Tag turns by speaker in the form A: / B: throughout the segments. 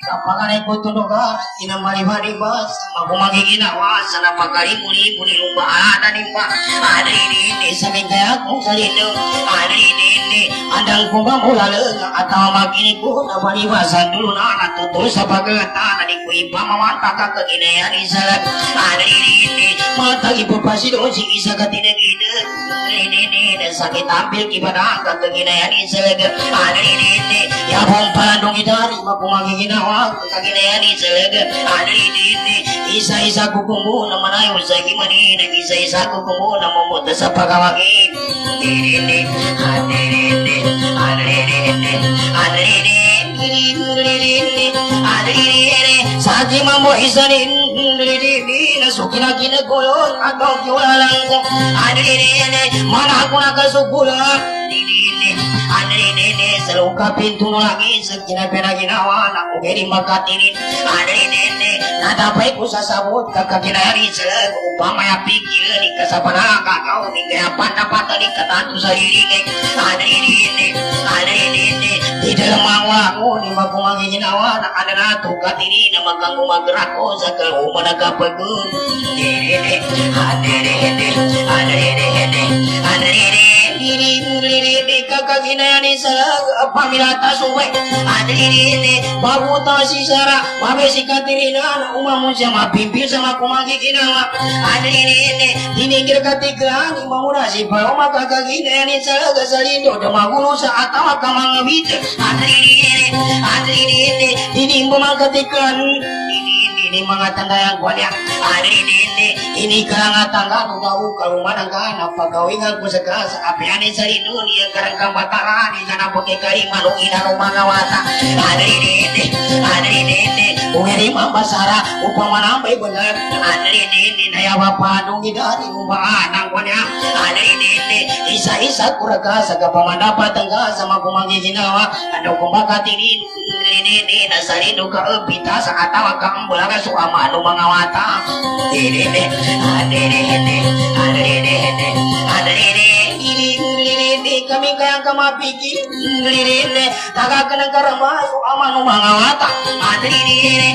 A: kapangan ko tunugan kinamari-mari bas magumagi ginawa sa napagalimu-limu ni lumba ada ni pa ada ini ini sa kaya kung salino ada ini ini. Andang ko ba mulalang atau magini ko na paniwasan dulu na natutul sa pagkata na di ko iba mamanta ka kaginayan isa ada ini ini matagi po pasido si isa ka tinagina ini ini dan sakit tampil kibadah ka kaginayan isa ada ini ini ya bong palandong idari magumagi ginawa kaginayani salaga adri diti isa isa kukumbu na manayo sa gimani na isa isa kukumbu na mamuta sa pagawagi diti adri diti adri diti adri diti adri diti saji Thank you. Mambo isa diti na sukina kinakulon atau kiwalang ko diti mana ako nakasukulan adri diti sa pintu lagi sekina pera ginawa na ugeri makatini adri diti nadapay ko sa sabot kakakinari sa upama ya pikir ni kasapana kakao ni kaya panda-panda ni katatu sa liringay adri diti adri diti di dalam ako ni magumangi ginawa na kada na tukatini na magkang umagrako sa kaluma nagkapagun diti adri diti adri diti adri diti kakaginayani sa pamilata suwe adiri babuta si sara mabe si katirina na umamu siya mapimpil sa makumagi ginawa adiri dinigir katigaan imamura si pao makakaginayani sa gasalindo damagulo adiri dinimbo makatikan ini yang ini ini karang tangga nugawu karumanan kana pagawingan ko sa kasa apiani sa dunia karang kamataran ni kana pake kari manungin anu mga wata hari ini hari ini ungeri mambasara upama nambay benar hari ini naya wapadung idari umbaan ang kuanya hari ini isa-isa kuraga sa kapamadapat tangga sa magumagi ginawa ano kumakatinin ini ini nasarido ka upita sa atawa kang bulaga su amano mga wata ini ini adere ini adere ini kami kaya kamapiki ini ini taga kena karama su amano mga wata adere ini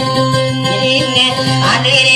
A: ini ini adere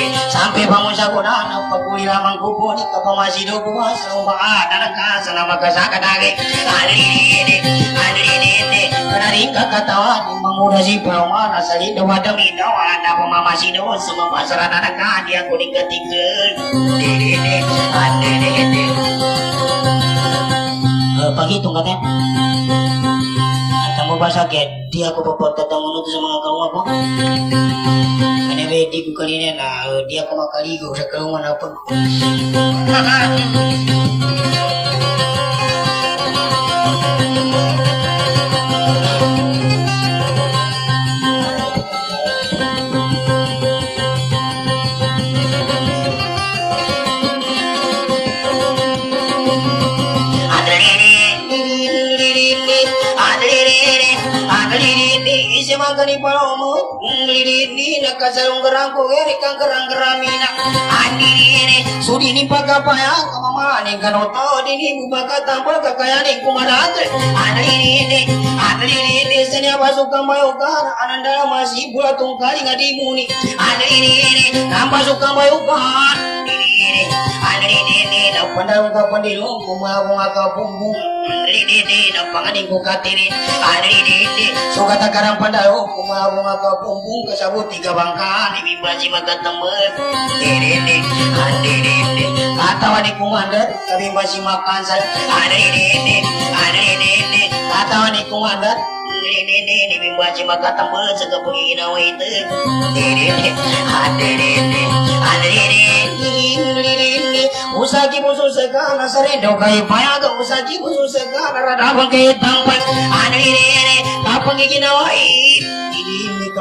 A: sa ini ini sa sa ka di ada ini ini ada ini ini di sa ini ini sa ini ini ada ini ini sampai pamusa ko na napaguli lamang kupo ni kapamasidaw ko sa umaan na nagkasa na makasaka dati ada ini ini ada ini ini kanaring kakatawa ni mangura si Pauma na sa lindo madami daw ada pamamasidaw sa mapasara na nagkadi ako ni dede ade dede paghitung ka at mo ba sakit di ako papagtatangunod sa mga kauma ko Anyway, di ko kanina na uh, di ako makaligo sa kauma na pag magani palomo nakasarung gerangko geri kang gerang geramina andiri sudi ni pagapaya kamama ni kanoto dini bubaka tampal kakayani kumadate andiri andiri senya basuka mayukan ananda masih buat tungkali ngadimuni andiri nambah suka pandang ka pandilong kumawang ka bumbung andiri na panganing ko katiri andiri suka takarang pandao kumawang ka bumbung kasabot tiga bangka ni bibaji magatemen andiri andiri katawa ni kumander kami masih makan sa andiri andiri katawa ni kumander ini ini ini mimbaci maka tambah jaga pergi nawa itu ini ini ada ini ada ini ini ini usaki musuh segala serendo kai payaga usaki musuh segala rada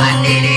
A: അടിയടി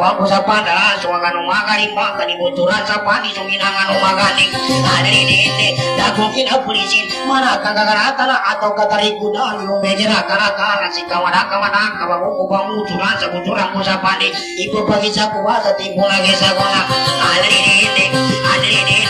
A: nagkarama ko maraga ni binudaran o kadong kawa ko panari ko ni kapinalutang ko sa ugi kawa ko ni bipanik Ani ini ini tiara ka na kulon ya ko ni pisawalan sa timpo na kesa ko na kambulan o si badaan sa no na sinukusa ka ni kumamansa ko eh di ka umanagapag ko Dirinde Adirinde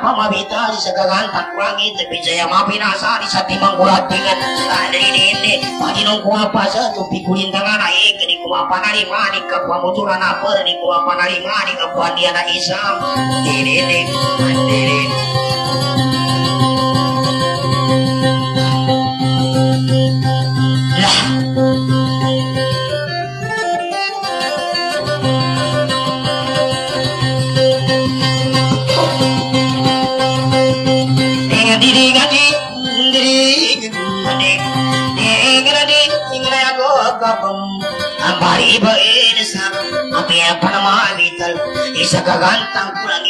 A: apa mabita di segagantak langit tapi saya mah pinasa di sati manggulat dengan dari ini pagi nunggu apa? Sa tupi kulin tangan naik di kuapa nari mah di kapua mutura naper di kuapa nari mah di kapua dia na isam. Diri ini diri api apa nama vital isa kagantang kulangit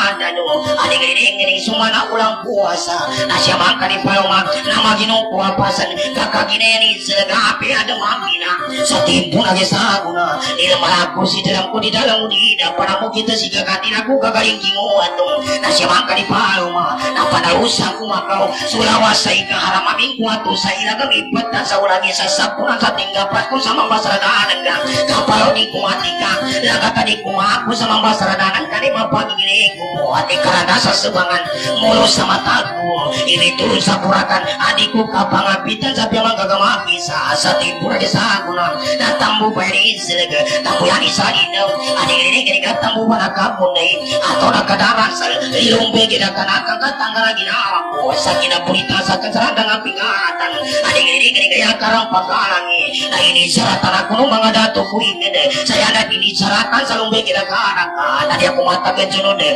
A: ini kini sutalama kutarawi bisa nang kinanda do aning ini sumana ulang puasa nasya mangka ni paloma nama gino kuapasan kakagine ni sinaga api ada mamina sa timpo na gesaguna ilmalaku si dalam ko di dalam di para mo kita si kakatira ko kagaling kingo atong nasya mangka ni paloma na panalusa ko makaw sulawasa ika haramaming ko ato sa ilagang ipatan sa ulagi sa sapunan sa tinggapan ko sa mambasaradanan ka kapalo ni kumatika. Lagata ni kumaku sa mambasaradanan ka ni mapagigili ko ati karana sa sebangan mulo sa mataku ini turun sa purakan adikku kapangapitan sa piyamang gagamaki sa sa tipura di sa aguna na tambu pa rin sila tambu yan isa rin adik ini kini katambu pa nakabunay ato nakadamasal ilumbe gina kanakang katanggal ginawa ko sa kinapulita sa kasaranda nga pingatan adik ini kini kaya karang pagkalangi na ini ng mga dato ko ingin saya na ini saratan sa lumbe gina kanaka na di ako mata kejono deh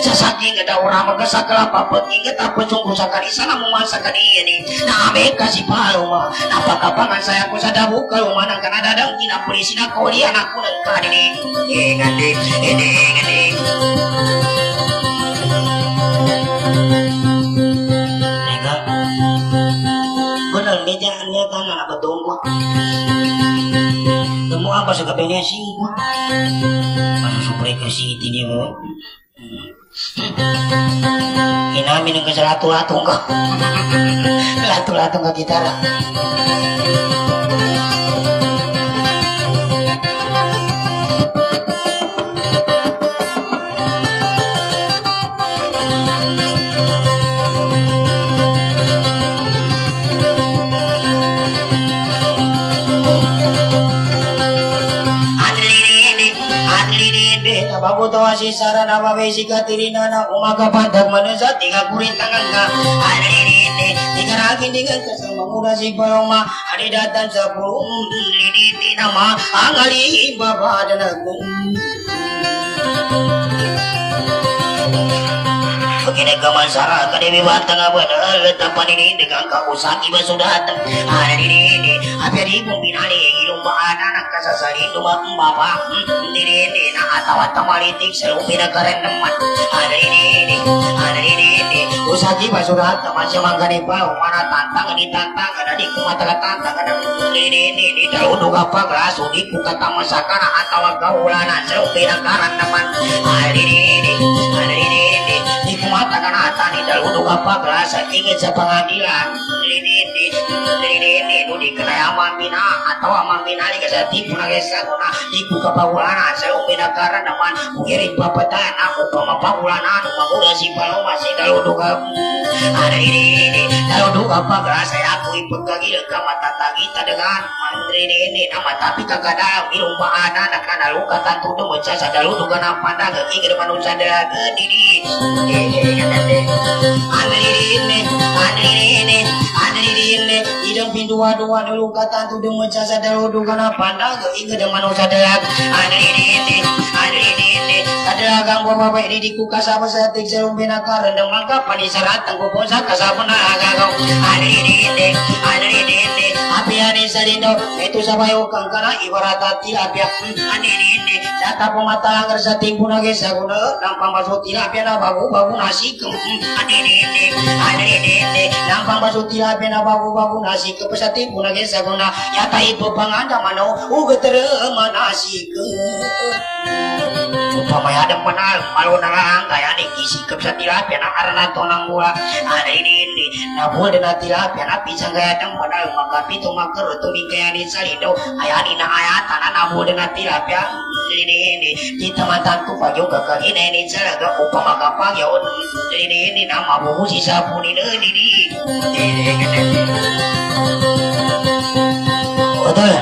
A: sasaki ada orang magasa kelapa penting kita sungguh sakali sana memasa kali ini nah ame kasih palu mah apa kapangan saya aku sadar buka rumah nang karena dadang tina polisi nak kau dia aku nang kadi ini ingat deh ini ingat deh apa tunggu sekapennya sih masuk supaya sini dia ang sa lato-latong ka. Lato-latong ka gitara. Babuto asisara na mabesika tirina na umaga pandag manusa tiga kurin tangan ka ini tiga ragi dengan kasama mura si paloma Hari datang sa pulong Lini nama angali baba dan aku Begini gaman sara kade bibantang abadal tapan ini dengan kau saki basudat hari ini apa di binali ilum baana nak kasasari dua mbapa ini ini na atawa tamalitik selumina karen teman hari ini hari ini usaki basudat masih mangkani bau mana tantang ini tantang ada di kumata tantang ada ini ini di daun duga pagras di kuka tamasakana atawa gaulana selumina karen teman hari ini hari ini di kumata kana atani daun duga pagras ingin sa pengadilan ini ini ini ini di kena amambina atau amambina ni kasi tipu na kesa ko na iku kapawulana sa umina karan naman ugiring papatan ako pamapawulanan magula si paloma si daluduga ada ini ini daluduga pagrasa ako ipagkagil ka matatagita dengan mandri ini ini nama tapi kagada ilung paana na kanaluka tanto do sa sa daluduga na pandag igir manusa ini ini ini idang pintu dua kata tu pandang inga de manu sadalag ada ini ini ada ini ini ada bawa ini di kuka sama saya tik serum binakar dan mangka pani serat tangku posa kasabuna agak ada ini ini ada ini ini salindo itu ibarat tilapia ada ini ini data bagu bagu nasi ada ini ini ada ini ini nampang baso tilapia na bagu bagu nasi ke pesati puna ge saguna yata ipo panganda mano ugetere manasi ke upama ada mana malu narang kaya ni kisi ke pesati tilapia na arana tonang ada ini ini. Na buat na tilapia na pisang kaya dang mana maka pito makar to kaya ni salido ayani na ayata na na buat na tilapia ini ini. Tu pajo kakak ini ini upama kapag ya ini ini nama buku si sabun ini betul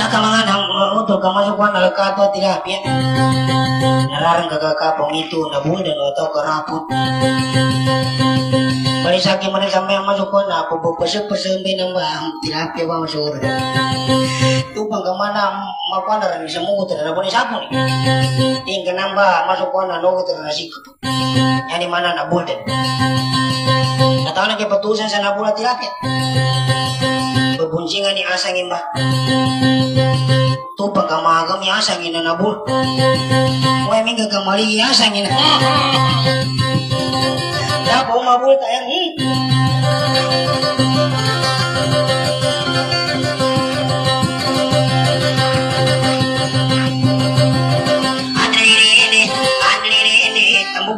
A: nah kalangan ang untuk kemasukan alkato tidak ya narang kagakapong itu nabuh dan atau keraput Balik sa akin mo rin sa may masuk ko na ako bupasok-pasok ng bahang tilapia ba masuk Itu bang ke mana makuan na rin sa mugo na po ni sapon eh. Tingka namba masuk ko na nugo na sikap. Yan di mana na bulden. Natawa na kay patusan sa nabula tilapia. Babunsingan ni asang imba. Tu pagkamagam ni asang ina nabul. Huwag may gagamali ni asang ina. Dapo mabul tayang hmm.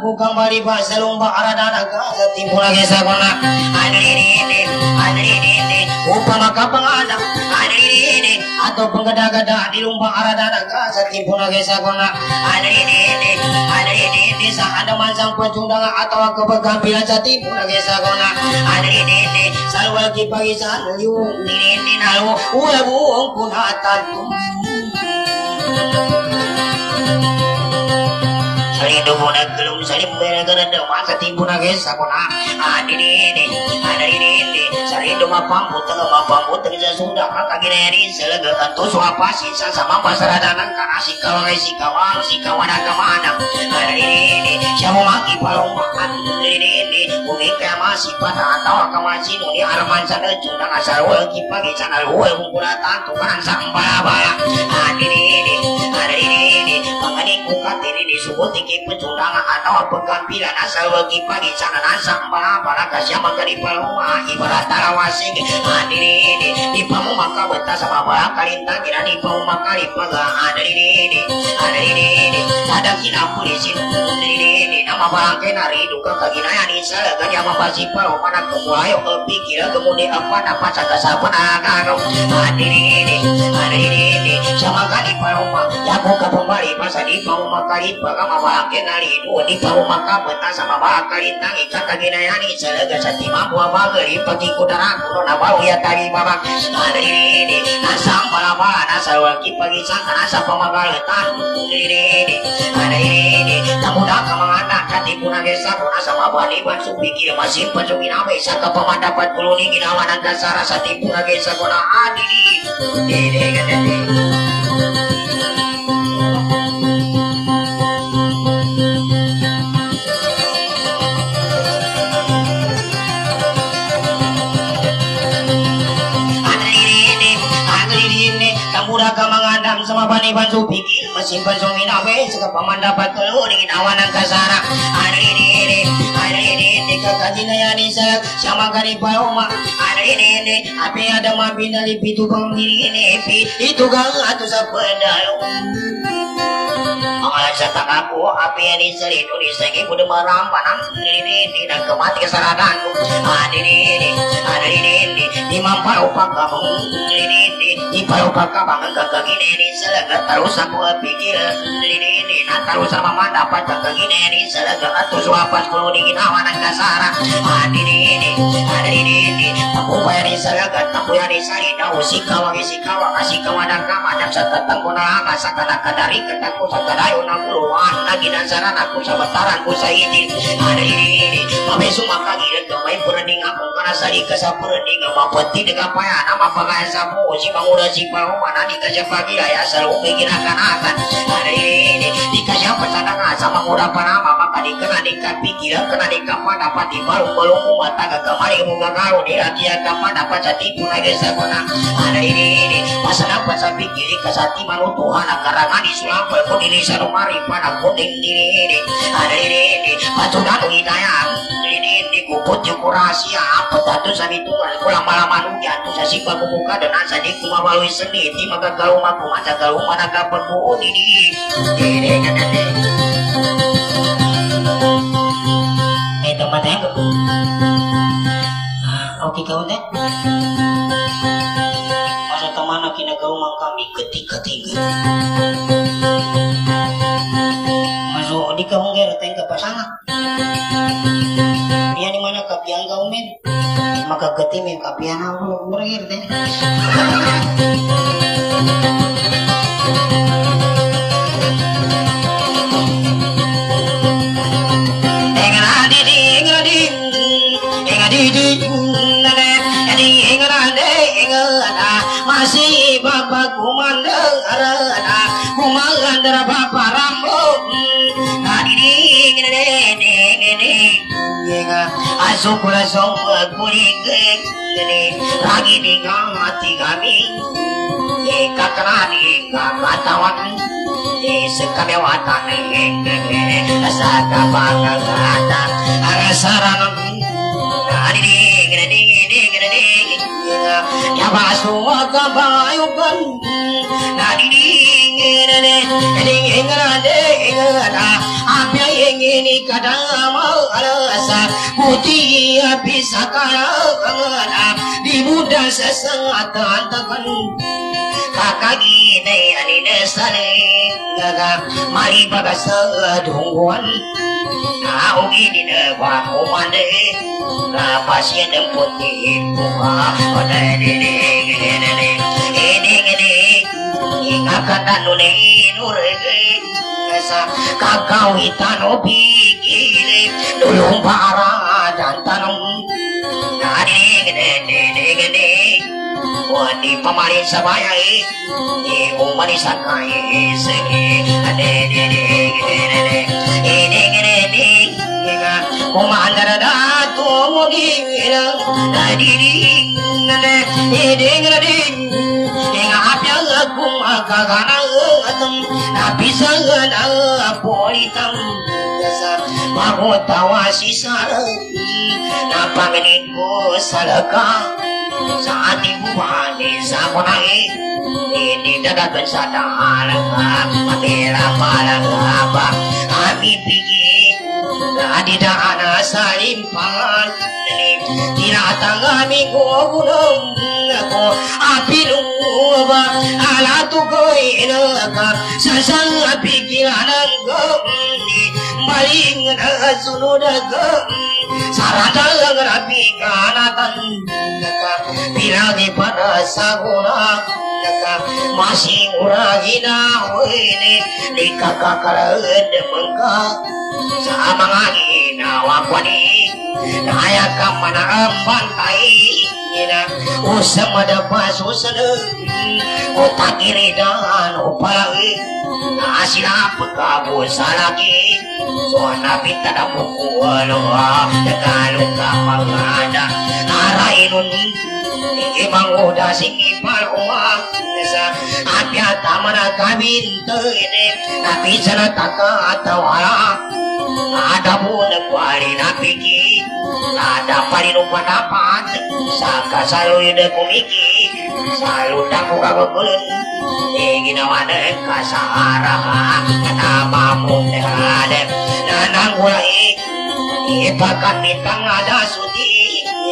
A: Bukang bari ba sa lumba aradana ka sa timpula ke sa kona adri ini adri ini upama kapangana adri ini atau penggada-gada di lumba aradana ka sa timpula ke sa kona adri ini ada masang pacundang atau kepegampilan jati pura gesa kona ada ini ini sarwa ki pagi sana yung ini ini nalu uwe buong kunatan Salido mo na gelum salim bera kana da masa timbu na gesa kona ada ini ini ada ini ini salido mapambut tengah mapambut tengah sudah kakak gini selaga kanto suapa sisa sama pasaradanan kana sikawa si sikawa sikawa na kamana ada ini ini siapa maki palong makan ini ini bumi masih pada atau kamasi nuni arman sana cuna asal wagi pagi sana luwe mungkula tantu kan sambala bala ini ini ini ini makanya kukat ini disebut iki pecundang atau pegampilan asal wagi pagi sana nasang bala bala kasih maka di paloma ibarat ini ini. Di pamu maka betah sama bala kalintang kira di pamu maka di paga ada ini ini ini. Ada kina polisi ini ini. Nama bala kenari duka kaginaya ni salaga yang mapasi paro mana kumulayo kepikira kemudian apa dapat saka sapan agaro hadiri ini hadiri ini. Sama kali paro ma ya ko ka pembali masa di pau makali paga mabake nari dua di maka beta sama bakali tangi kata ginayani salaga sati mampu abagari pagi kudara ya baba hadiri ini nasam para para nasa waki pagi sangka nasa pamagal tan bantu pikir mesin bantu minawe saka pemandapat kuluni ginawa nanda sara adili ada ini ini kakaknya ya ni saya sama kali paloma ada ini apa ada mabina di pitu bang diri ini itu gang atau sepeda Aku apa yang diselidu di segi kudu merampanang ini tidak kemati kesaradan ada ini ada ini di mampar upah kamu ini di paru kakak banget kakak gini ini selaga terus aku pikir ini ini nah terus sama mana dapat kakak gini ini selaga atau suapan kulo di ginawan ang kasara. Ini ini aku bayar di selaga aku yang disari daw sikawa sikawa kasih kawanan kama dan sa tatang ko na aga sa kanakadari katakot sa kadayo na puluhan na ginansaran ako sa bataran ko sa itin ada ini ini mabay sumakagilid ka may puraning ako kana sari ka sa puraning mapati na kapaya na mapagaya sa mo si mangura si pao manani ka siya pagilaya sa lumay ginakanakan ada ini ini di ka siya pasananga sa mangura panama makadi ka na di ka pikiran ka na di ka pa dapat di balong-balong mo mataga kamari mo gagaro di atiya ka pa dapat sa tipo na gesa ko na ada ini ini. Masa dapat sa pikiri ka sa ti manutuhan ang karangan di sulampal ko dili sa rumari pa na kuting dini ini ada ini ini patunan hidayah ini ini kuput yung kurasya apa tato sa bituan ko lang malaman uyan to sa sipa kumuka dan asa di kumabaloy seni di magagaw makumata gaw managapag buo ini ini kadali may tamatay ko ah okay ka ulit masa tamana kinagawang kami ketika tiga Kapiang ako Muragir din masih bapak kumandang arana rambut ini ini ini ini asuk rasong kulit ini lagi di hati kami. Ika kenani katawan Sekamewatan Saka pangagatan Arasaran Ini ini ini ini Ya basuwa kabayukan Nadi ding Ini ini ini kakawitan o dulong para sa bayay Di umali sa kaya Sige Ade de de gede. Gede Gede gede gede. Kumandara da tumugira Nadi di Nade Gede gede Nga apya kumakagana Atam Napisa na politam Yasa Magotawa si sarang Napanganin ko sa laka Sa ating buhay sa kunay Hindi dagagan sa dahalaga Mapira malaga ba Kami pigi Nadidaan sa limpangan Tinatangami ko gulong ako Api luba Alato ko inaka Maling ako Saradang rapi kanatan Naka Pilagi para sa guna Naka Masih uragi na Wini Di kakakalad mengka Sa mga ginawa ko ni Naya ka Ina Usam madapas usalag Utakiridan upalagi Nasila pagkabo sa lagi. So napita na buku ano ha Tagalog ka pangada Arainon Hindi manguda singipal uwag Nasa apya tama na kabin Tene Napisa na taka at tawala ada mo nagwari na piki Ada pa rin panapat Sa kasaloy na kumiki Sa luta ko kagagulun Eh ginawa na kasahara Katama mo nahadep Nananggulay Ipagkamitang ada sudi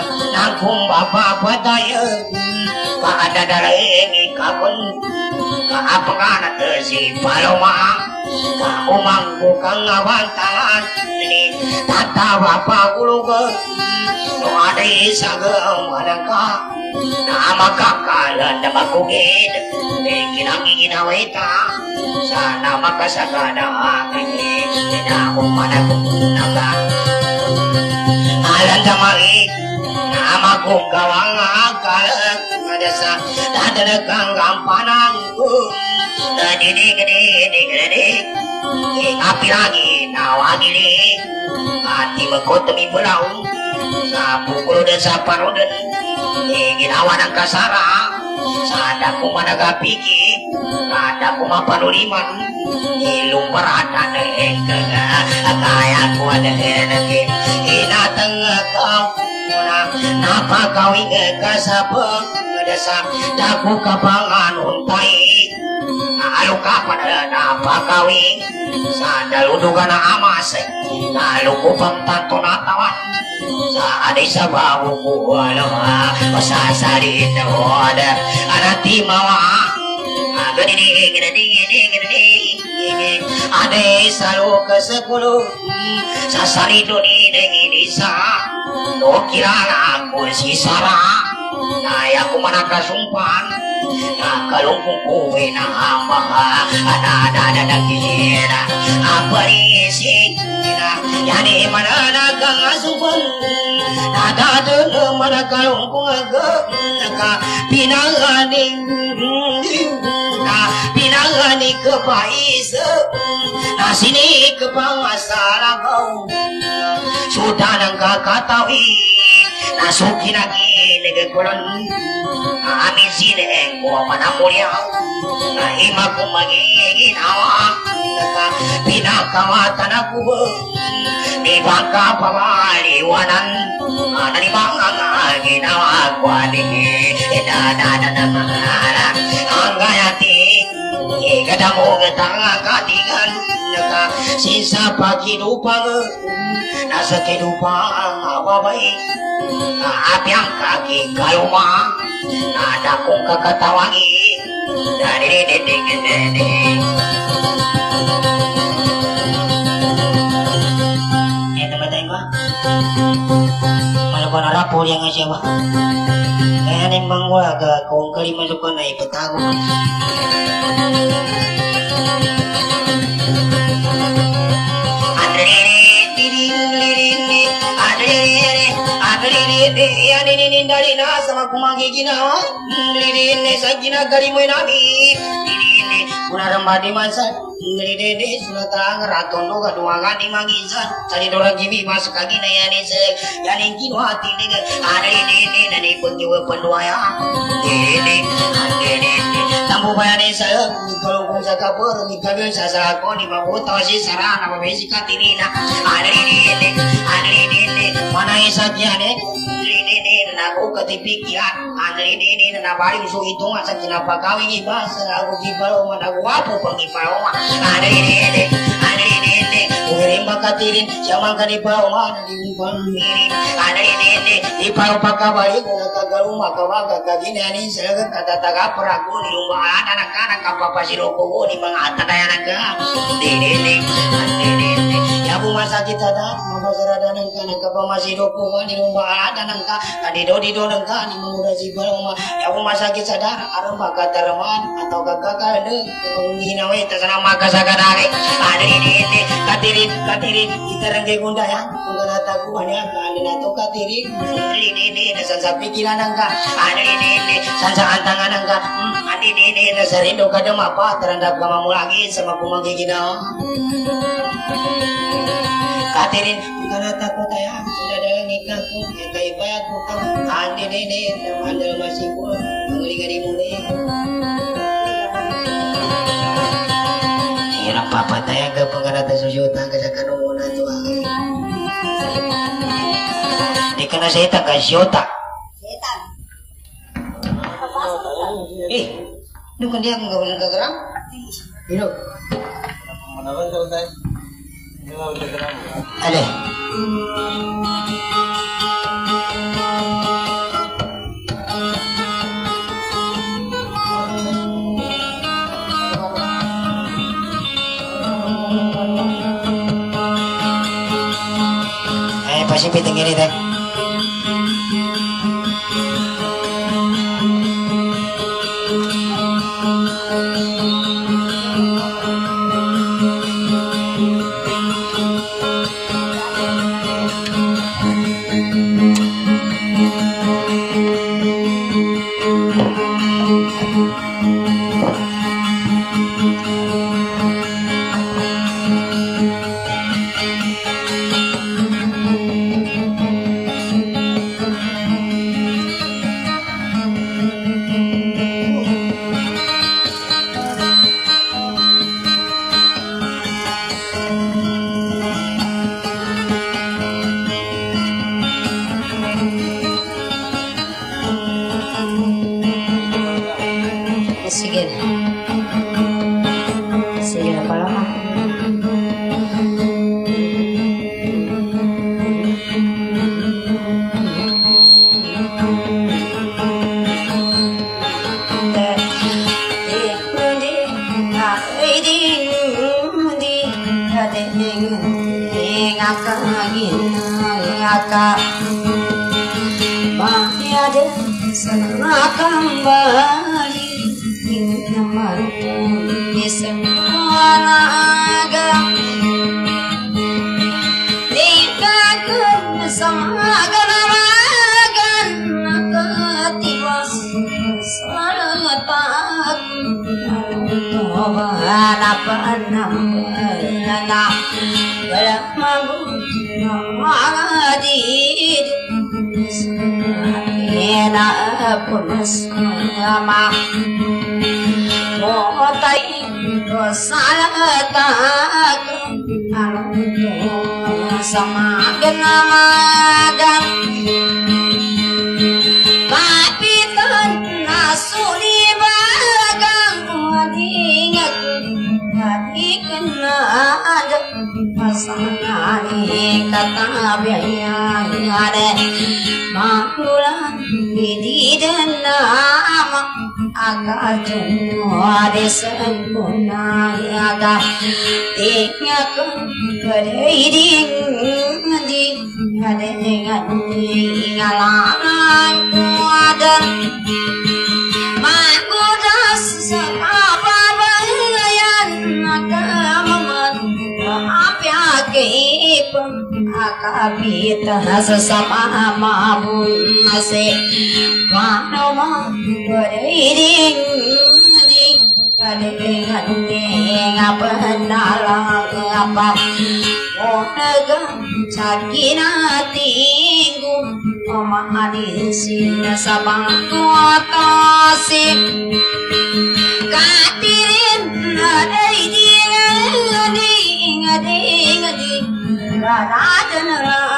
A: Nadadili Ini Nang kung mapapatayan Kaadadaling ikapon Kaapangan at si Paloma Kaumang bukang awantangan Tatawa pa kulugan Nung ada isagang manangka Na makakalan na magugid Eh kinangiginawaita Sana makasagana aking Na akong managunaga Alan damari Nama kong gawang akalan Ada sa dadalagang gampanan ko Nadidig, didig, didig Ingapi lagi nawagili Hati mekot demi belau Sa pukul dan sa parodan Ginawa ng kasara Sada ko managapiki Kada ko mapanuliman Ilong parata na engkaga Kaya ko ada henagi Inatang kau Napa kawi kasabeng ngedesa daku kapangan untai. Ayo kapan napa kawi Sadal udugana amas. Lalu kupang tanto natawan Saadi sabawu kuwalo Pasasari tewada Anati mawa Ganini, ganini, ganini, ganini Aday sa luka sa kulo Sa salito ni Dengidisa No kilala ko si Sarah Kaya ko man nakasumpan Nakalungkong kuwi na amaha Anadada ng gisira Aparisi Yani mananagang asupan Nadadala manakalungkong aga Naka pinanganing Na pinanganing kapaisa Na sini kepangasaragaw Sudah nang kakatawi nasuki lagi negegulon amin sine ko panamulya ima ko magiginawa pinakawatan ako di bangka pamaliwanan dari bangka ginawa ko ani dada dada mangara anggayati ikadamu getanga katigan naka sisa pagi lupa nasa kehidupan apa baik? Api ang kaki kaluma ada kong kakatawangi dari dedek ya teman-teman gua. Malah kau narapol yang ngasih wah kaya nimbang gua agak ipatago sama kumagi Lirine sa ginagaling mo namin Lirine Unaramba di masa Lirine sunatang raton no kaduwagan di magisan Sali dora gibi masuk kagi na yan isa Yaning kinuha tinig Lirine na nipon niwa panduaya Lirine Lirine Tambo ba yan isa Kalau kung sa kapur Mikabil sa sa ako Ni mabuto si Sarana Mabesi ka tinina Lirine Lirine Mana isa dyan eh Lirine na ako katipikiran Lirine na nabaling so ito nga sa kinapagawing iba Sa ako gibaro man Ako wapo pang nga Lirine Lirine Uwirin makatirin Siya man kanipaw nga Nalilipan Lirine Iparo pagkabalik Kung nakagaro makawaga Kaginanin sila katataga Parago ni lumaan Anak anak kapapasiro ko Ni mga Lirine Lirine Yabu masakit ada Mabasarada ng ka Nagkapamasiro ko Ni lumaan Anak ka Kadido-dido ng ka Ni mga sibal ma Yabu masakit sadar Aram makataraman Atau kagkakade Kung hinaway Tasana makasagadari Lirine Katirin Katirin Kita rengke gunda ya. Kung kanataguan ya Kali nato katirin Lirine Nasan sa pikiran ng ka Lirine San sa antangan ng ka Lirine Nasarindo ka dumapa Terhadap kamamulagi Sama kumagiginaw Katirin, bukan takut ya, sudah dalam nikahku, yang kayak bayar bukan, ande nene, teman dalam masih pun, mengeri-ngeri mulai. Iya, papa taya ke pengarata susutan ke sakano muna tu Di kana sa ita ka siyota.
B: Setan.
A: Eh, lu kan dia nggak geram? Ini,
C: Manawan ka tayo. Hindi mo ulit
A: ada. Eh, pasti piting ini.
B: san na da ti nga ko ko de di di nga de nga ni nga la ko na ka ma ma a pya ke pam tinggung pemahani sinna sabang kuatasi katirin adai dia adai adai adai radana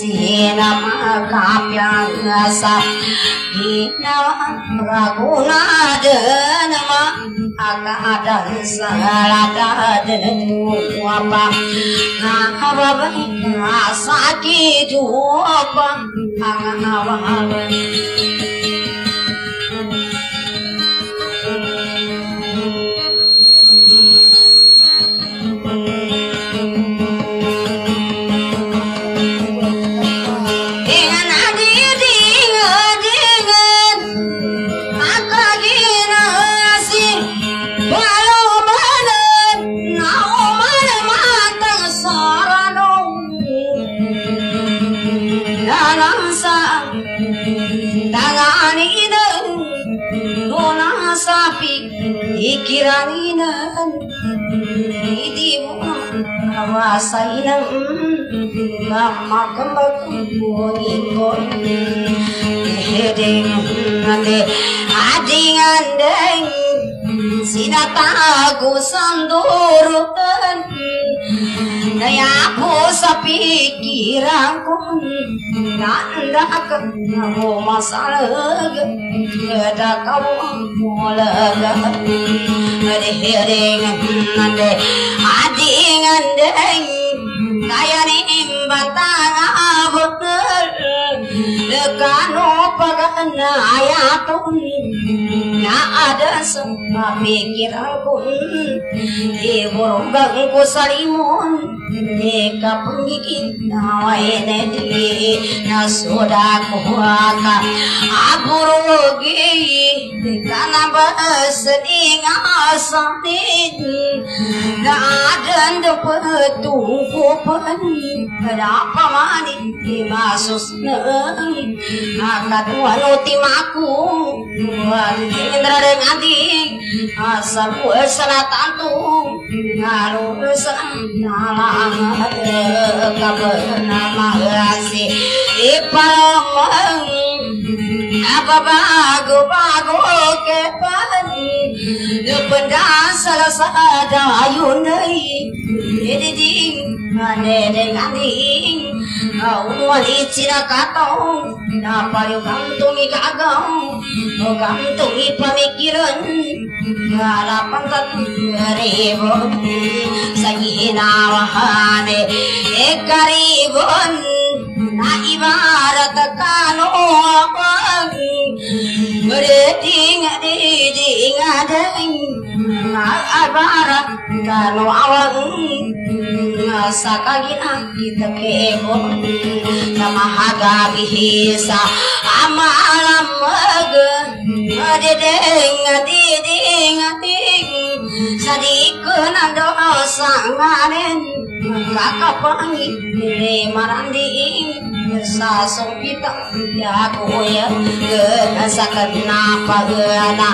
B: ගින්නම කාම්‍යංස ගිනව රගුණාදනම අගහදන් සලදදන වප නාහවවනි ආසකී දුප අගහවවනි ikiran ina idi mo awasainan lama kembali hedeng ande ading andeng sinatago Naya po sa pikiran ko Nanda ka na mo masalag Kada ka mo mulaga Adihering Dekano paganayatun Na ada sa pikiran ko Iburunggang ko sa limon Ika pangigit na wain di Nasuda ko ka Aburugi Ika na ba sa ding asatin Na adan da patungko pan Kenapa mani di masus na Akatuan utimaku Indra dengan di Asal sana tantung Ngaruh nalang Kabenama gasi Di bago kepan Depan salah sada ayunai Jadi ding Ane dengan ding Awali cina katong. Napaliw kantungi kagaw O kantungi pamikiran Harapan tataribon Sa hinawahane Ekaribon Na ibarat kanuang Berding diding adeng Ibarat kanuawang Sa kagina kita kebon Namahaga bihisa Amalam mag Adedeng adiding ading sadiku nando sangaren kakapani le marandi sa sopita ya koya sakna pagana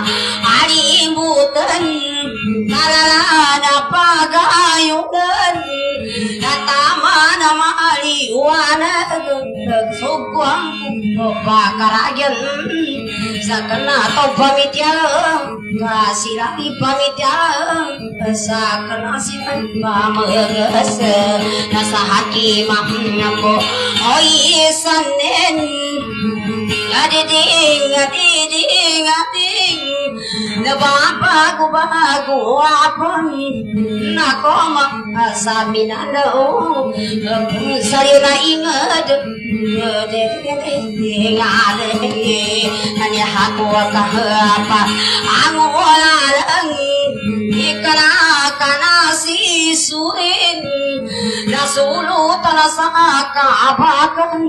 B: ari butan kalala na pagayon natama na maliw kuana sugwang bakaragen sakena to pamityala kasirati pamityala sakena sipan pamegas nasa hakimah nako oi sanen Adiding, adiding, adiding Nababago bago apon Nako masabi na daw Sa'yo na ingad Ingad Kanya hako kahapa Ang wala lang Ikana kana sisuin Nasulutan na sa kaabakan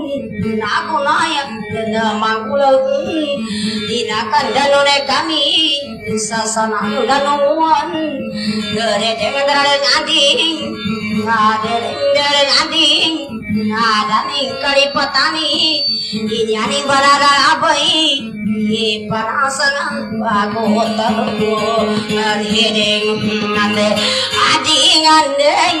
B: Nakunayan na magulang Dinakandano na kami Sa sanang danuan Deredeng deredeng ading Ngadereng dereng ading Ngadaning kalipatani Inyani bararabay Ipanasana bago tarugo Deredeng ande Ading andeng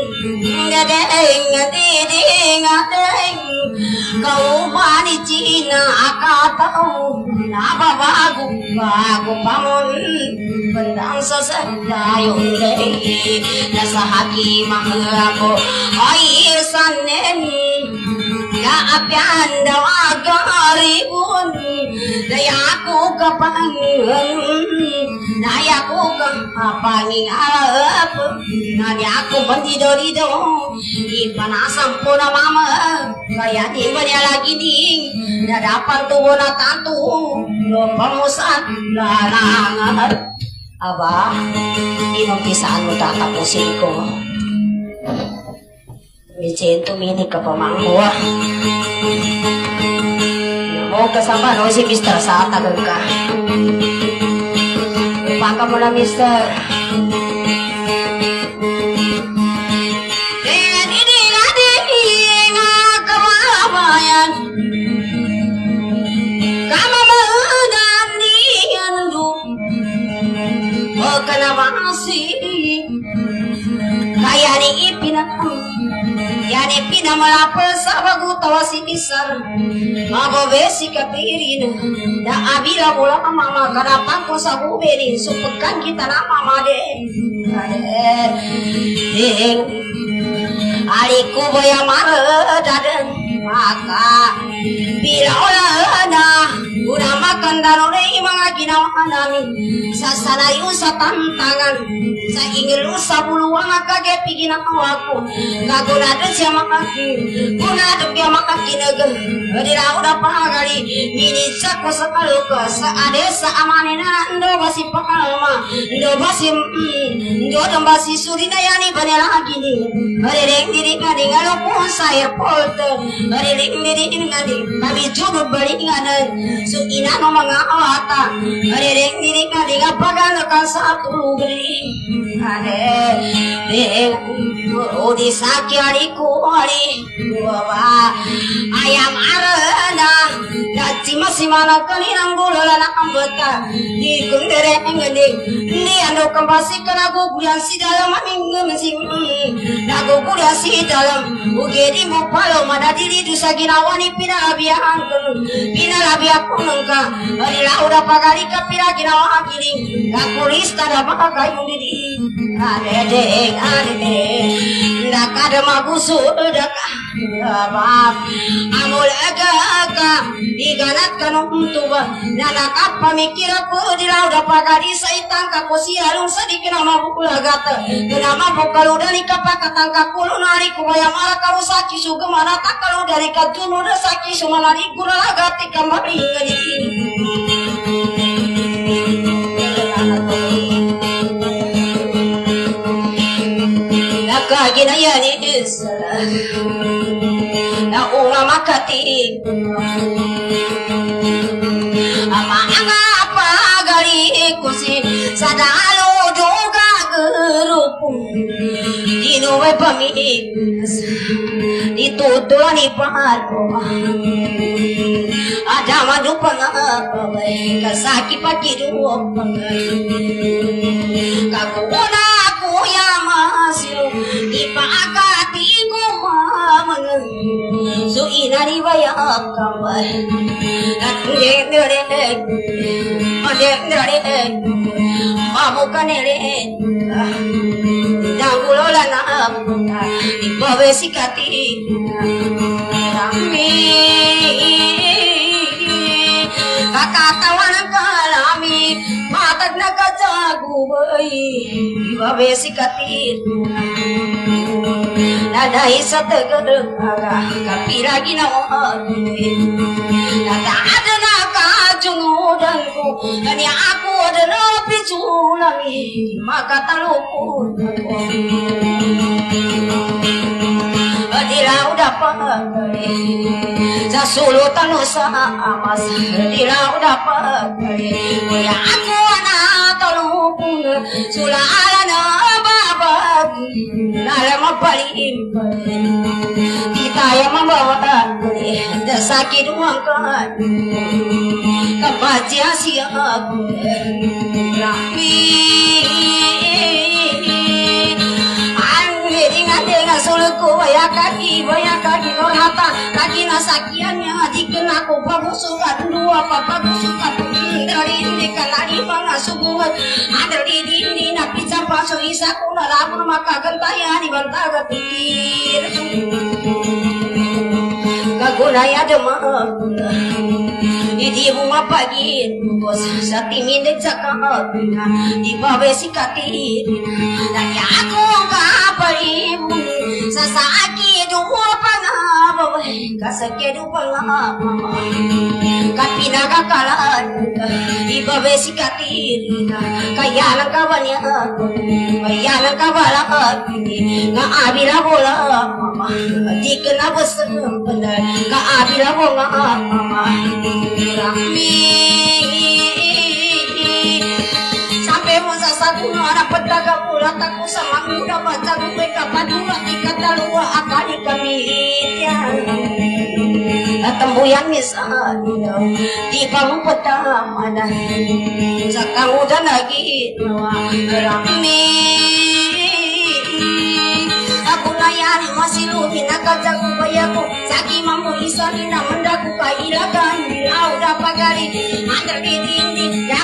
B: ading Nama gak bisa malamag Nadi aku kan Galabay Sedih kena anda Asa ganen Dedeng Diding Adeng Kau mani Cina Akatau Napa bagu Bagu pamun Bendang sesayayun deh Nasa hakimah aku Air sanen Ya apian dawa garibun Daya aku kepangan Daya aku kepangin alap Nadi aku bandido-dido Ipanasam puna mama. Kaya di mana lagi nih Dadapan tubuh na tantu Pamusan larangan. Abah Inumpisaan mo tatapusin ko Micin tumini ka pa mangko. Mo kasama no si Mr. sa tagal ka. Upaka mo na Mr. Yani pinamalapal sa bago tawa si Isar Mababesi kapirin Na abila mula ka mama Kanapan ko sa bubeni Supagkan kita na mama de Ding Aliku boya maradadan Maka Bila na Una makan darore mga ginawa namin Sa sanayo sa tantangan Sa ingil sa buluwang kagepi ginagawa ko Gagunado siya makaki Gunado kaya makakinag Dila udah pagali Minisa ko sa kaluka Sa ade sa amane na Ndo basi pakalma Ndo basi Ndo dong basi suri na yani Banela gini Rering diri ngadi ngalo po sa airport Rering diri ngadi Kami jubut balik ngadan Sukinano mga awata. Maririnig-rinig na di ka pagano ka sa tulog rin guguran si dalam Aning ngemesin. Nago kuliah si dalam Ugedi mo palo Mada diri dusa ginawani pinalabihan Pinalabihan kunengka Adila udah pagali ka pira ginawa akiling Gakulis tada maka kayu didi Adedeng adedeng Daka ada magusu Daka Bab Amul aga aga Iganat kanong tuba Nanaka pamikir aku Dila udah pagali sa itangka ko si alung sedikit nama bukula gata Kenama bukalu dari kapakatan kakulu nari kubaya mara kalu saki suga mana tak kalau dari katuno da saki sumana nari gura gati kambari ngadi Ni. Na uma makati Ama anga apa gali kusi Sadalo pun Dino we pamigas Ditutulan ni paro Ada madu pangabay Kasaki pakiruo pangay Kakuna वीररिवयां कमर नरेन्द्रे मजेन्द्रे मामुकनेरे डांगुलोला नाम भवेशिकाती रामी काकातवन Kakatawan ang kalami Matag na kajagubay Ibawe si kati Nadai sa tagalagaga Kapira ginawa Nataada na kajungudan ko Kanya ako adalah piculami Makatalupon ako Dilaw dapat Sa sulutan mo sa amas Dilaw dapat Kuya ako na talupon Sulala na babag Nala mapalim Di tayo membawa Sakit uang kan Kebahagiaan siap Rami Dengan suluku Baya kaki Baya kaki Norhata Kaki nasakiannya Diken aku Pabusukan Dua papa busukan Aku sasaki dua pangapa Sampai mo sa satu na pagdaga pula Tako sa manguda Baca gue kapadura Tika talua akali kami Tembuyan misa Di pamu pertama Sa kamuda lagi Rami isani na mendaku kailakan Bilau dapat gari Andar di dindi Yaku rena pendapat Aliku bayamang Aliku bayamarano di dindi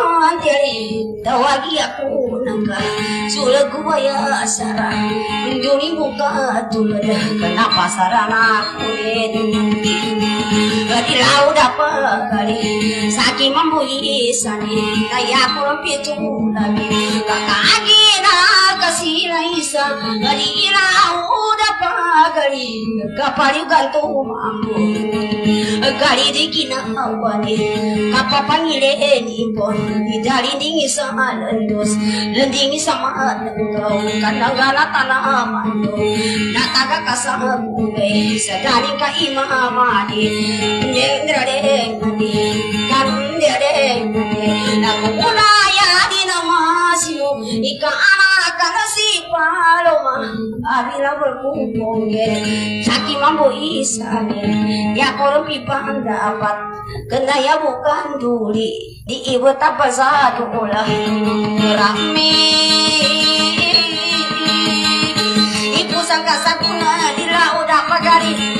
B: pantiri tawagi aku nangka. Sudah gua ya sara kunjungi buka tulada kenapa sarana aku Gadi lau dapat kali Saki membui sani. Aku lempi lagi. Kakak agi na kasih laisa Gadi lau dapat kali. Gantung dikina awani Kapa pangile ni pon Idari dingi sama lendos Lendingi sama engkau Kadang gala tanah mando Nataga kasama gue Sedari ka imamani Nendra dengani Kandya dengani Nakuna ya dinamasyo Ika anak si paloma Abila berkumpungge Saki mambo isane Ya korum pipang dapat. Kena ya bukan duli Di ibu tapa satu ulah. Rame. Ibu sangka sakuna di laut apa gari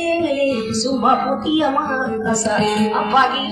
B: ding ding Sumba putih amasa Apagi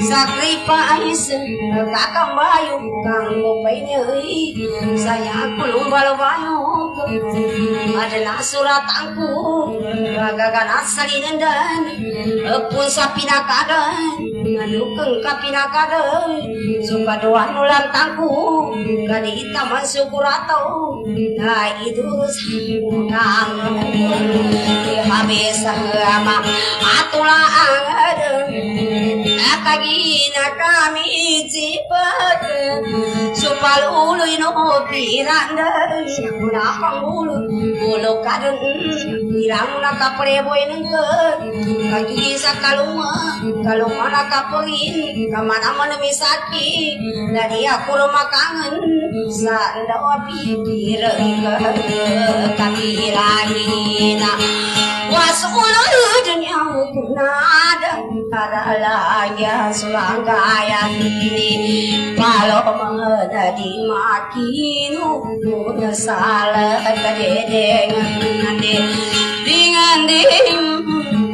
B: Sacrifice Kakang bayu Kanggo penyei Saya Ada na surat angku Gagagan asali nendan Epun sapi nakadan Ngalukeng kapi nakadan Suka doa nulan tangku Kadi taman syukur atau Nah itu Nang Habis sama Nakagina kami cipat Supal uloy no piranda Nakang ulo Ulo kadang Ilang nakapreboy ng Kagi sa kaluma Kaluma nakapurin Kamana man misaki Dari ako lumakangan Sa ndawa pikiran ka Kapirahina Wasulo dunia kunada Karalaya sulangkaya ini Kalau mengenadi makinu Kuna salah kadedengan Nande Dengan ding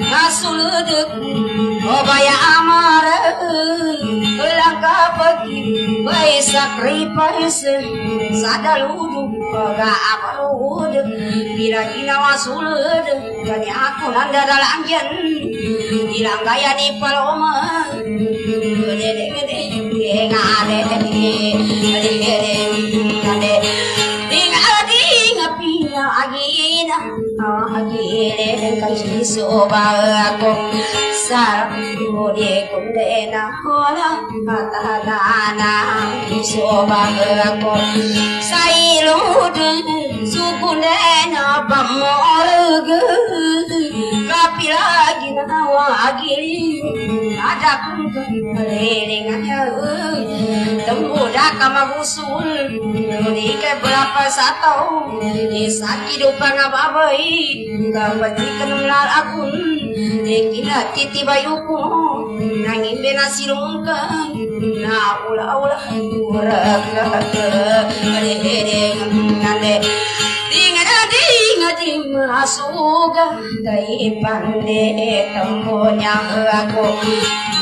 B: Asuluduk Obaya Pergi Baik sacrifice Sadaludu Ga aparud Bila ginawa sulud Gani aku nanda dalam jan Bilang gaya di paloma Dede dede Ngade Dede dede Agine kanji soba kum sarbu de kunde na hola matana na soba kum sai lu dun su kunde na bamol gu wagili Ada kung kaliling Tembuda ka magusul Hindi ka berapa sataw Isaki do pa nga babay Kapati ka nung lalakun Kina titibay ko Nangin benasirong ka Na ula-ula Urag Nande Dinga dim asuga dai pande tambo nyang aku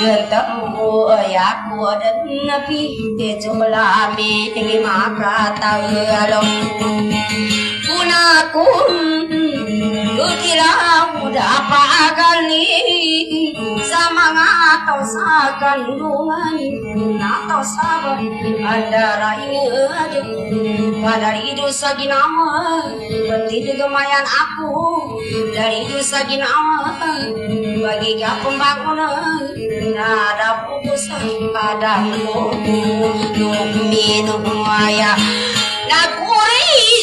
B: getamu ya ko dan napi te jumla me tingi maka tawalo kuna kun Dutilah muda pagali Sama ngatau sa kandungan Natau sabar Ada ini aja Pada itu sagi nama Penting gemayan aku Dari itu sagi nama Bagi ka pembangunan Nada putus Ada minum Minum ayah Nakuri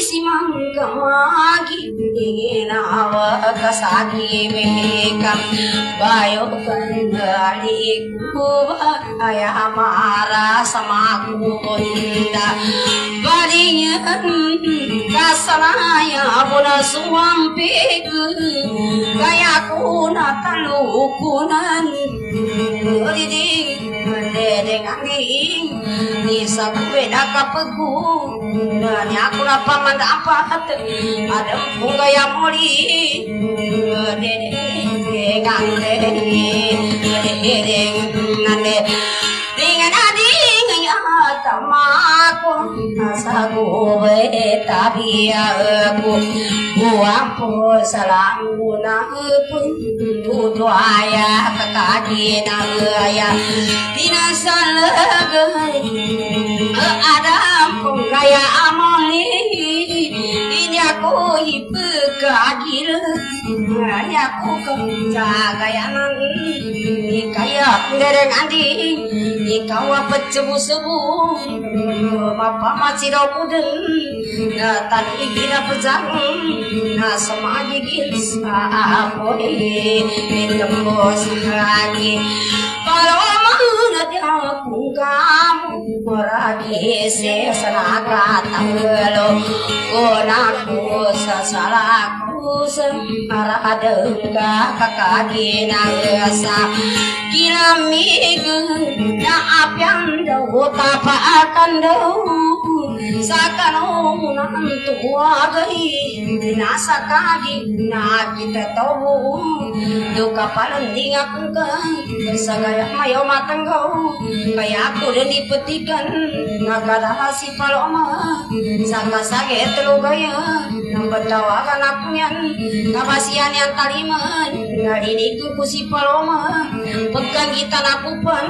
B: si mangga magi Inawa kasagi mekam Bayo kendali kuba Ayah marah sama aku bunda mendedeng anjing bisa beda kapegung dan aku apa manda apa kata ada empung gaya muli dedeng dedeng dedeng dedeng Dengan ading nyata ramaku asaku tapi aku buang po salanguna pun tutu aya kakaki na aya. Tinasalagan ada penggaya amali aku kagil ini. Aku kejagayanan ini kaya dereng andi ini kawa pecebu sebu mapa maciro kuden na tani gira pejang na semagi gilsa apoe minembos lagi. Kalau mana dia kamu sasalaku semarahadengka kakagina asa kilamigu na apyan daw tapaakan daw sa kanungan tuwagay nasa kagi na kita tau duka palanding akong ka sa gaya mayo matanggaw kaya ako rin ipatikan nagadahasi paloma sa kasagit lugaya nang batawagan ako yan kabasian yang taliman narinig ko si paloma pagkagitan ako pan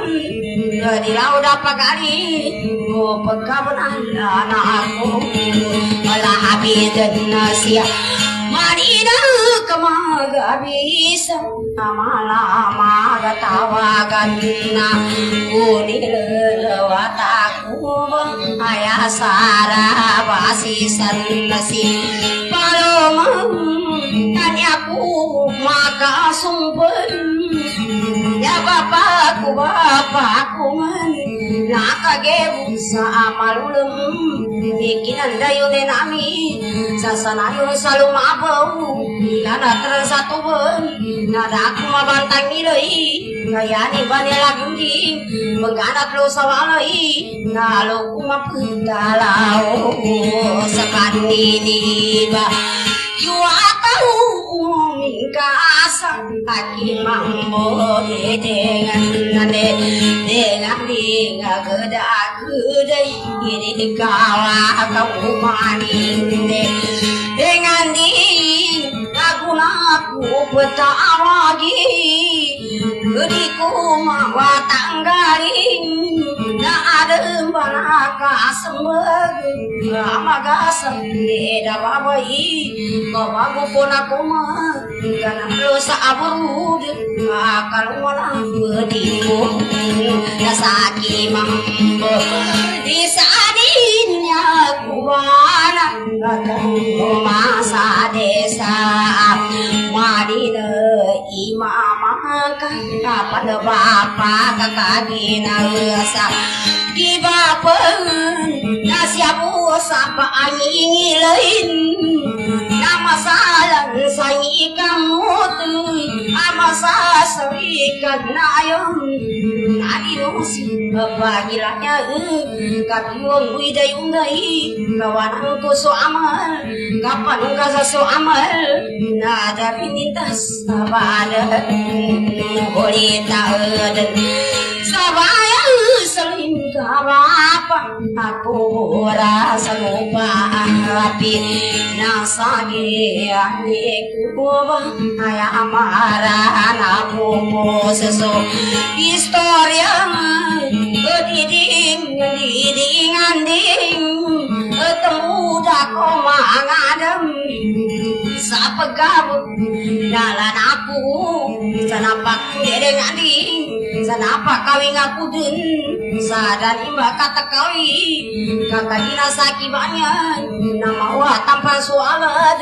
B: nadilaw da pagari. O pagkabanala na ako wala habidan na siya Marina kamagabisa Amalama gatawagan na Unilawataku Aya sara basisan nasi. Palomang Tanyaku makasumpen Ya bapakku bapakku man. Nakagebuk sa amalulem Bikinan dayo ni nami Sasanayon sa lumabaw Nana terang satu ben Nada aku mabantang nilai Kaya ni bani lagundi Mengganap lo sawalai Nalo kumaputalau Sekani ni ba Yuatahu mingkasa Aki mambo dengan nade Dengan dinga geda gede Ini kawa kau maninde Dengan ding Aku naku petawagi Gediku mawa tanggaring Na ada banaka sembeg Amaga sembeda babai Kawagu pun aku mah. Karena lo sa aburud Akal wala bedimu Nasaki mambo Di saadinya kubana Ketemu masa desa Madina imamah Kapan bapak kakak nasa Di bapak Nasiapu sampai angin lain Nama salang sangi kamu tuh Ama sasarikan nayong Nadi nusi Bagilanya Kapiwang widay unday Kawanan ko so amal Kapan ka sa so amal Nada pinintas Sabada Kulita dan Sabaya Salim kabapa Aku rasa lupa Api Nasagi Adiku Ayah amarah Aku sesu Historia Diding Diding Anding Temu dako mangadem sa pagkabot dalan ako sa napak dereng anding sa napak kawing ako dun sa danimba katakawi kakagina sa kibanyan na mawa tampan sualad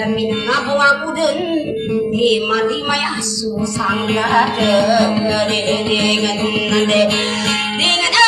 B: na minangabong ako dun di mandi mayaso sangga dengan nande dengan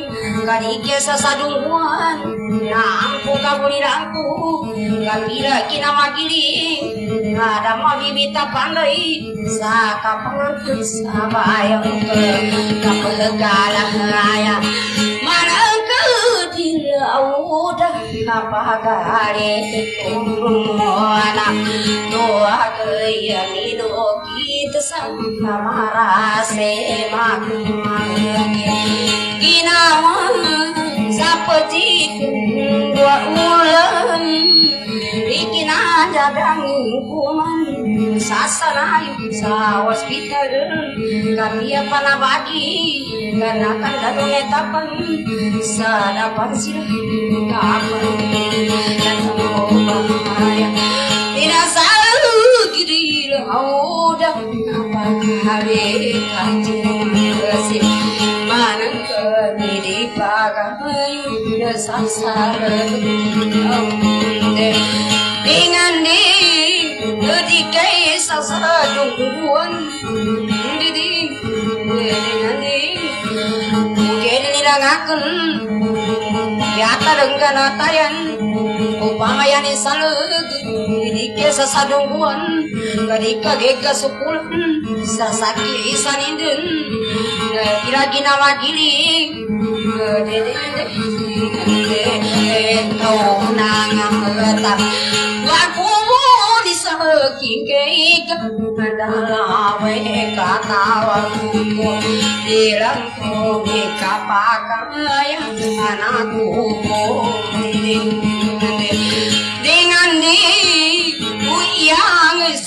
B: ading Kadike sasadunguan Nampu kabulirangku Gambira kinamagiling Ada mabibita pandai. Saka pangantun sabayang ke Kapelgalahaya Manang udah napagare ಊಟ ನಪಗಾರೆ ಇದು ಗೀತ ಸಂಭ್ರಮರಾಸೆ ಮಾಗಿನ ಸಪಜಿ ಉಳನ್ ginawa sapeti dua ulan bikin aja dan kuman sasarayu sa kami apa nabadi karena kan dalu netapan sa kapan dan bahaya tidak selalu kiri udah apa hari kanjeng kasih manang kami di pagayu sasar dengan di Dedikai sasadungguan Didi Dengan di Mungkin nilangakan Yata dengan atayan Upamayan isalag Didike sasadungguan Kadika gega sukulan Sasaki isanindun Kira gina magiling Dede Tau nangang Waku di saking sekikik Menawai kata waktu Dilengku Mika pakai Anakku Mending Mending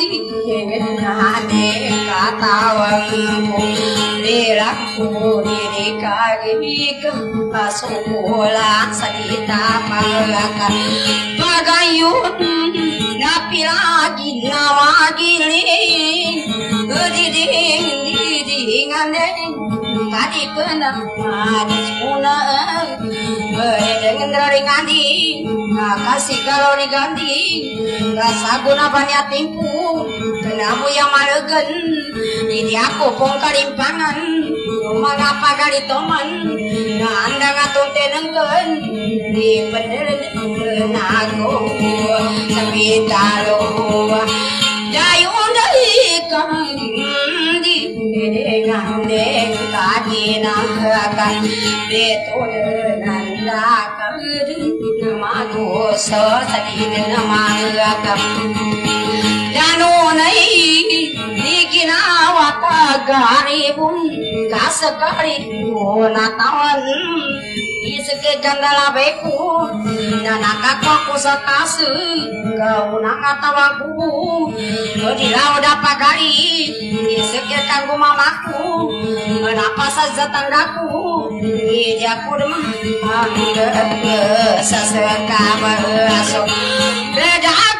B: දිහනානේ කතාවන් මේරක් කුමෝනේ කාගෙනික පසෝලා සීතා මලක පගයුත් නපිලා ගින්නවා ගිලේ දිදී දිදී ගන්නේ banyak timpu Kenamu yang malegan Ini aku pun kalimpangan Mengapa kali toman Anda ngatung tenengkan Di bener aku Tapi taruh Dayun dari kandi Nande कालिनाकन्दे तोडनन्दाकमानो ससलिनमानकम् Betul nanda kadu Nama dosa sadin nama ngakam Danonai Diginawa tagaribun Kasakari Natawan Isake gandala beku Nanakakwa ko sa kasu Kau nakatawaku Dilaw da pagari Isake kanggo mamaku Kenapa saja tanggaku Hindi ako naman Ang sa sekabaso Beda ako di di di Ngade kakatawang mo Pamikirim aku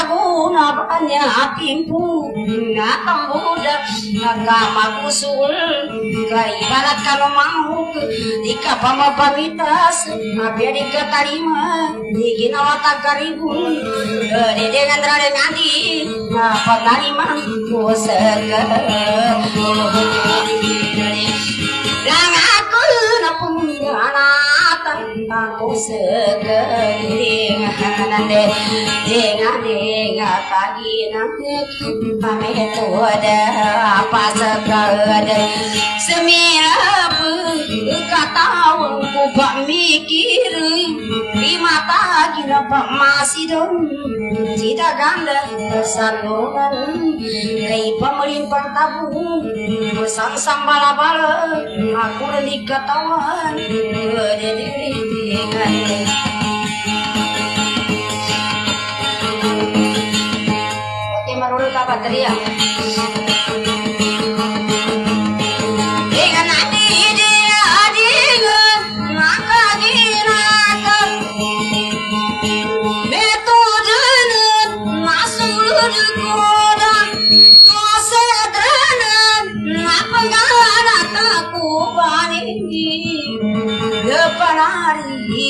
B: Sakarung Ade dengan di Sasaguna banyak pimpu Natang budak Nagama kusul Kaibalat kalau mau Dika pamapamitas Apya dikatarima Di dengan rade ngadi Apa tarima Kusaka napunganatan Aku segelingan Dengan dengan pagi nanti Kami ada apa segala. Semira kata ku pak mikir. Di mata kira pa masidon Cita ganda sanduran Kay pamalimpang tabung Sang sambala-bala Aku na di katawan Marola Kapatriya.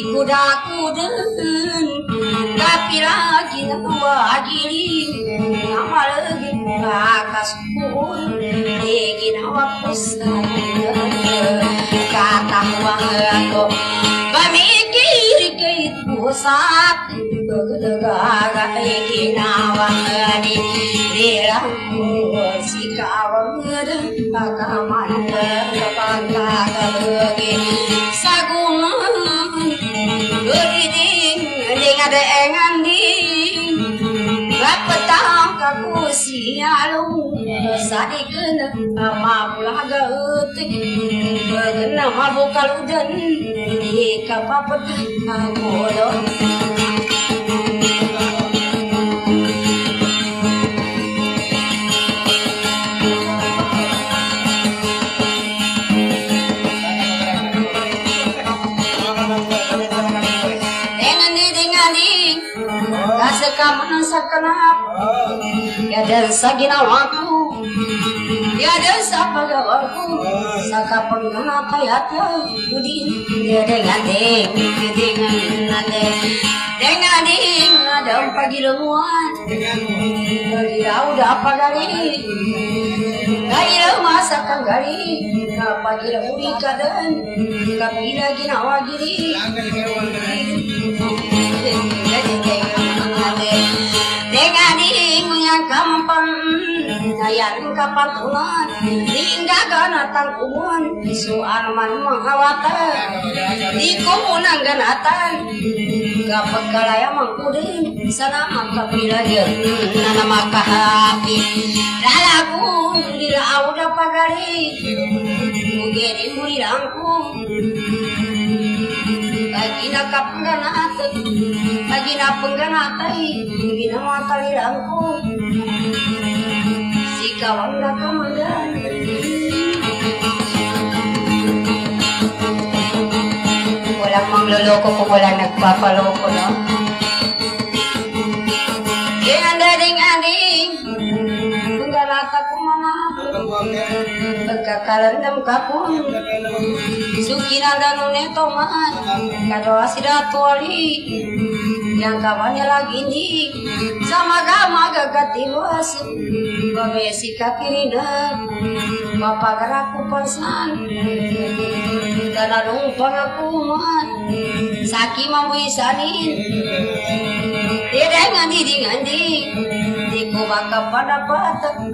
B: kuda kudun tapi lagi lagi amal gitu atas pun lagi nawak pusat kata uang aku pemikir ke pusat negara lagi nawak di dalam si kawan ada kamar kepada kami sagu ada engan di Bapetang kaku si alung Sadi kena Ama pula haga mabuk kaludan Ika papetang kodoh Ya Ya Saka penggenap hayatnya Budi Ya dengan ding Dengan nade Dengan ding Ada pagi lemuan. Dari udah apa masa Kapila ginawa giri yang gampang Ayan kapatulan Hingga ganatan umun Isuan man menghawatan Di kumunang ganatan Kapag kalaya mangkudin Sana makapilayan Nana makahapi Lalaku Dila auda pagari Mugeri mulirangku Lagi nakapangganatan Lagi napangganatay Hindi na matalirangku Ikaw ang nakamagan Walang mangloloko kung walang nagpapaloko, no? Yan daring aning Pagkalata ko mga Pagkakalandam ka po Suki na ganun neto man Kadawa si Datuali Yang kawannya lagi ni Sama gama gagatiwas Babesi kakirina Mapagaraku pasan Dalarong pangakuman Saki mamuisanin Tidak ngandi di ngandi Di ko baka padapat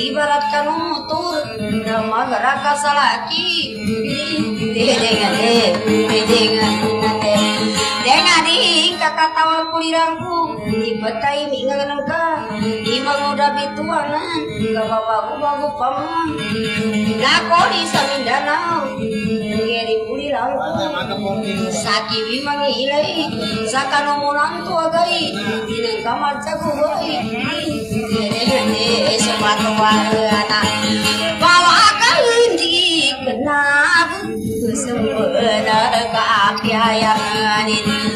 B: Ibarat ka motor Na magaraka sa laki. Tidak ngandi Tidak ngandi Dengan di kakatawa kulirangku Ipatay mingangan ka Imang udah bituanan Kababago-bago paman Nako di sa Mindanao Ngeri kulirangku Saki bimang ilay Sa kanumunan to agay Dinang kamar sa gubay Dede sepatu warna Bawa ka hindi kenabut Sempurna kakyayanin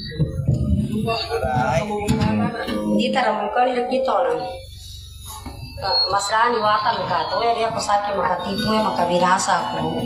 B: di ko ni dito nih, masalah watan ka tuh eh, ya dia pasaki makatipu ya makabirasa aku.